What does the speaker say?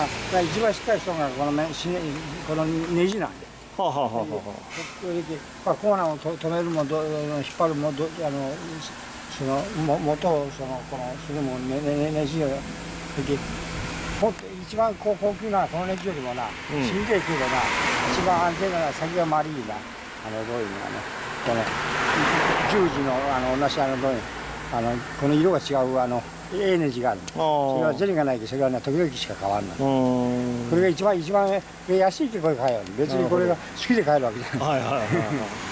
が一番しっかりしたのがこのめしこのネジなんで。はあ、はあはあはここ入れてまあコーナーをと止めるもど引っ張るもどあのそのも元をそのこのそれもねねねネジをもっと一番高高級なこのネジよりもな、うん。しんどいけどな一番安全なのは先が丸いな。あのどういうのがね。この十字のあの同じあのどういうあのこの色が違うあの A ネジがあるの。それはあゼリがないけどそれはね時々しか変わらないこれが一番一番安いってこれ買える別にこれが好きで買えるわけじゃない。はいはいはいはい